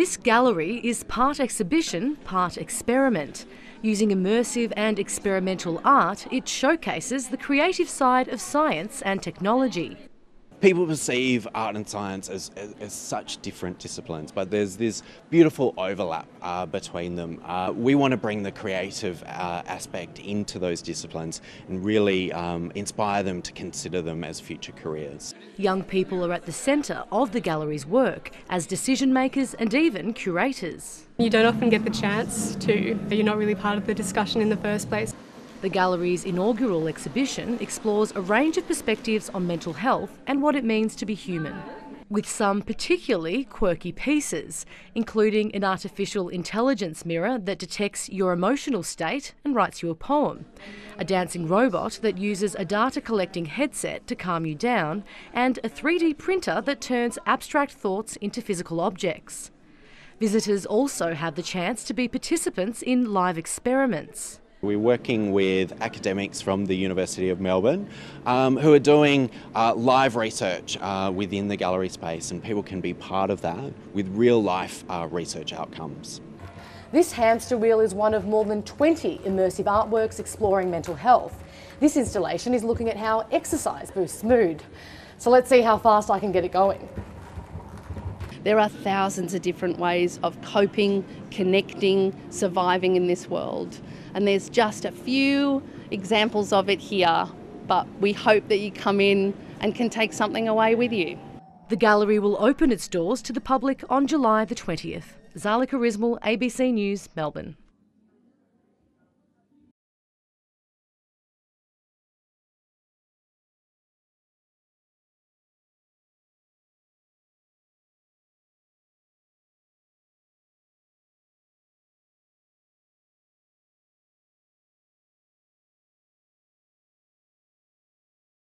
This gallery is part exhibition, part experiment. Using immersive and experimental art, it showcases the creative side of science and technology. People perceive art and science as, as, as such different disciplines, but there's this beautiful overlap uh, between them. Uh, we want to bring the creative uh, aspect into those disciplines and really um, inspire them to consider them as future careers. Young people are at the centre of the gallery's work as decision makers and even curators. You don't often get the chance to, you're not really part of the discussion in the first place. The gallery's inaugural exhibition explores a range of perspectives on mental health and what it means to be human. With some particularly quirky pieces, including an artificial intelligence mirror that detects your emotional state and writes you a poem, a dancing robot that uses a data collecting headset to calm you down, and a 3D printer that turns abstract thoughts into physical objects. Visitors also have the chance to be participants in live experiments. We're working with academics from the University of Melbourne um, who are doing uh, live research uh, within the gallery space, and people can be part of that with real life uh, research outcomes. This hamster wheel is one of more than 20 immersive artworks exploring mental health. This installation is looking at how exercise boosts mood. So let's see how fast I can get it going. There are thousands of different ways of coping, connecting, surviving in this world. And there's just a few examples of it here, but we hope that you come in and can take something away with you. The gallery will open its doors to the public on July the 20th. Zalika Rizmal, ABC News, Melbourne.